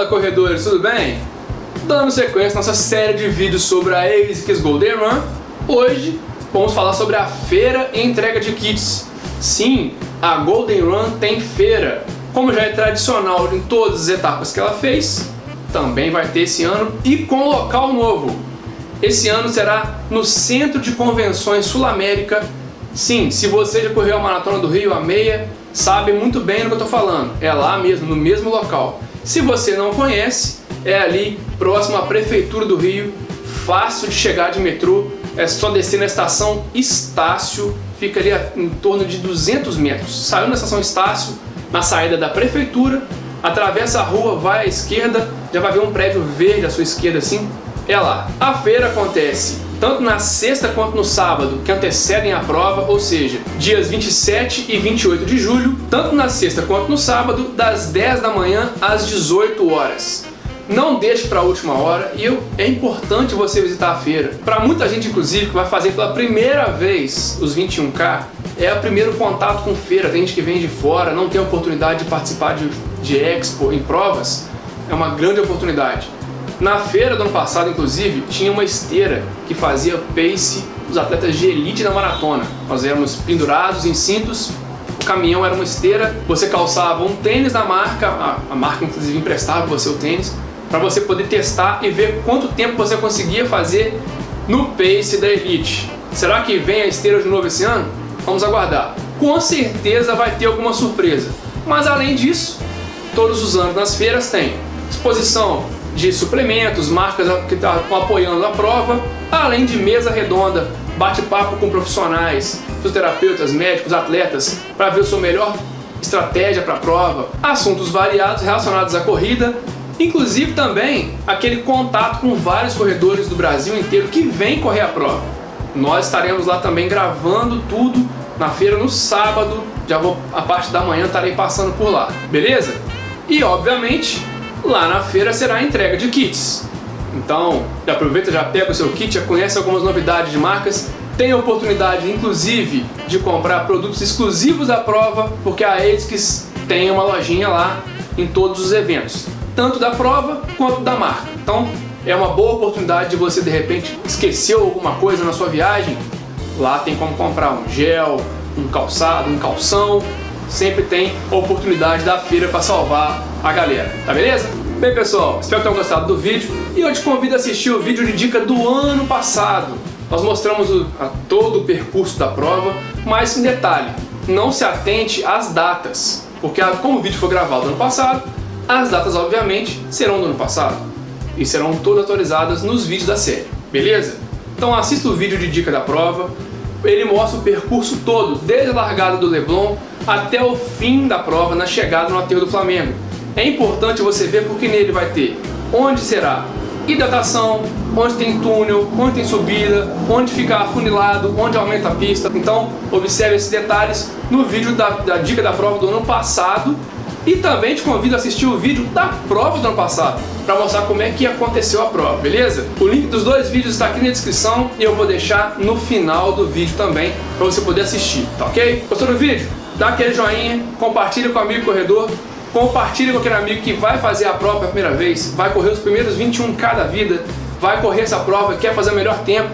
Fala corredores, tudo bem? Dando sequência à nossa série de vídeos sobre a ASICS Golden Run, hoje vamos falar sobre a feira e entrega de kits. Sim, a Golden Run tem feira. Como já é tradicional em todas as etapas que ela fez, também vai ter esse ano e com local novo. Esse ano será no Centro de Convenções Sul-América. Sim, se você já correu a Maratona do Rio, a meia, sabe muito bem do que eu estou falando. É lá mesmo, no mesmo local. Se você não conhece, é ali próximo à Prefeitura do Rio, fácil de chegar de metrô, é só descer na estação Estácio, fica ali em torno de 200 metros. Saiu na estação Estácio, na saída da Prefeitura, atravessa a rua, vai à esquerda, já vai ver um prédio verde à sua esquerda assim, é lá. A feira acontece tanto na sexta quanto no sábado, que antecedem a prova, ou seja, dias 27 e 28 de julho, tanto na sexta quanto no sábado, das 10 da manhã às 18 horas. Não deixe para a última hora e eu, é importante você visitar a feira. Para muita gente, inclusive, que vai fazer pela primeira vez os 21K, é o primeiro contato com feira. Tem gente que vem de fora, não tem oportunidade de participar de, de expo em provas. É uma grande oportunidade. Na feira do ano passado, inclusive, tinha uma esteira que fazia pace dos atletas de elite da maratona. Nós éramos pendurados em cintos, o caminhão era uma esteira, você calçava um tênis da marca, a, a marca inclusive emprestava você o tênis, para você poder testar e ver quanto tempo você conseguia fazer no pace da elite. Será que vem a esteira de novo esse ano? Vamos aguardar. Com certeza vai ter alguma surpresa. Mas além disso, todos os anos nas feiras tem exposição de suplementos, marcas que estão apoiando a prova, além de mesa redonda, bate-papo com profissionais, fisioterapeutas, médicos, atletas, para ver a sua melhor estratégia para a prova, assuntos variados relacionados à corrida, inclusive também aquele contato com vários corredores do Brasil inteiro que vêm correr a prova. Nós estaremos lá também gravando tudo na feira no sábado, já vou a parte da manhã estarei passando por lá, beleza? E obviamente lá na feira será a entrega de kits. Então, já aproveita, já pega o seu kit, já conhece algumas novidades de marcas, tem a oportunidade, inclusive, de comprar produtos exclusivos da prova, porque a ASICS tem uma lojinha lá em todos os eventos, tanto da prova quanto da marca. Então, é uma boa oportunidade de você, de repente, esqueceu alguma coisa na sua viagem, lá tem como comprar um gel, um calçado, um calção, sempre tem oportunidade da feira para salvar a galera, tá beleza? Bem pessoal, espero que tenham gostado do vídeo e eu te convido a assistir o vídeo de dica do ano passado. Nós mostramos o, a, todo o percurso da prova, mas em detalhe, não se atente às datas, porque como o vídeo foi gravado no ano passado, as datas obviamente serão do ano passado e serão todas atualizadas nos vídeos da série, beleza? Então assista o vídeo de dica da prova, ele mostra o percurso todo, desde a largada do Leblon até o fim da prova na chegada no aterro do Flamengo. É importante você ver porque nele vai ter onde será hidratação, onde tem túnel, onde tem subida, onde fica afunilado, onde aumenta a pista. Então observe esses detalhes no vídeo da, da dica da prova do ano passado e também te convido a assistir o vídeo da prova do ano passado para mostrar como é que aconteceu a prova, beleza? O link dos dois vídeos está aqui na descrição e eu vou deixar no final do vídeo também para você poder assistir, tá ok? Gostou do vídeo? Dá aquele joinha, compartilha com o amigo corredor, compartilha com aquele amigo que vai fazer a prova pela primeira vez, vai correr os primeiros 21 cada vida, vai correr essa prova, quer fazer o melhor tempo.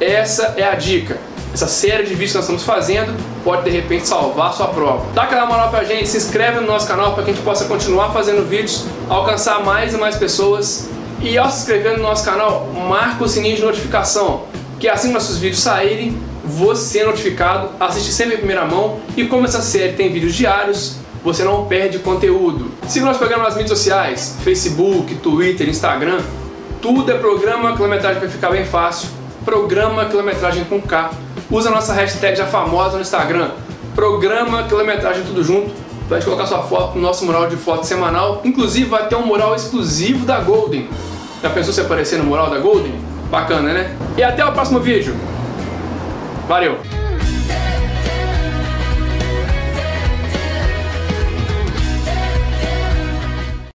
Essa é a dica essa série de vídeos que nós estamos fazendo pode de repente salvar sua prova. Dá aquela moral pra gente, se inscreve no nosso canal para que a gente possa continuar fazendo vídeos, alcançar mais e mais pessoas. E ao se inscrever no nosso canal, marca o sininho de notificação, que assim que nossos vídeos saírem, você é notificado, assiste sempre em primeira mão e como essa série tem vídeos diários, você não perde conteúdo. Siga nosso programa nas mídias sociais, Facebook, Twitter, Instagram, tudo é programa quilometragem para ficar bem fácil, programa quilometragem com K usa a nossa hashtag já famosa no Instagram, programa quilometragem tudo junto, gente colocar sua foto no nosso mural de foto semanal. Inclusive vai ter um mural exclusivo da Golden. Já pensou se aparecer no mural da Golden? Bacana, né? E até o próximo vídeo. Valeu!